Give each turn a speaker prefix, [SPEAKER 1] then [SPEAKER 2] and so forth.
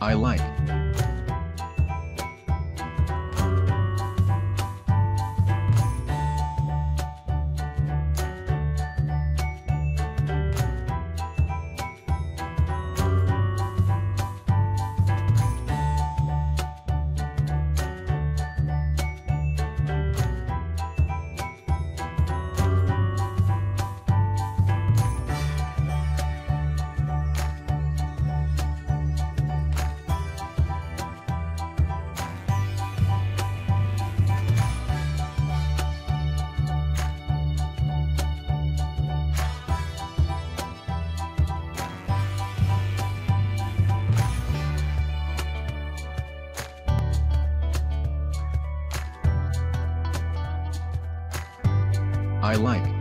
[SPEAKER 1] I like. I like.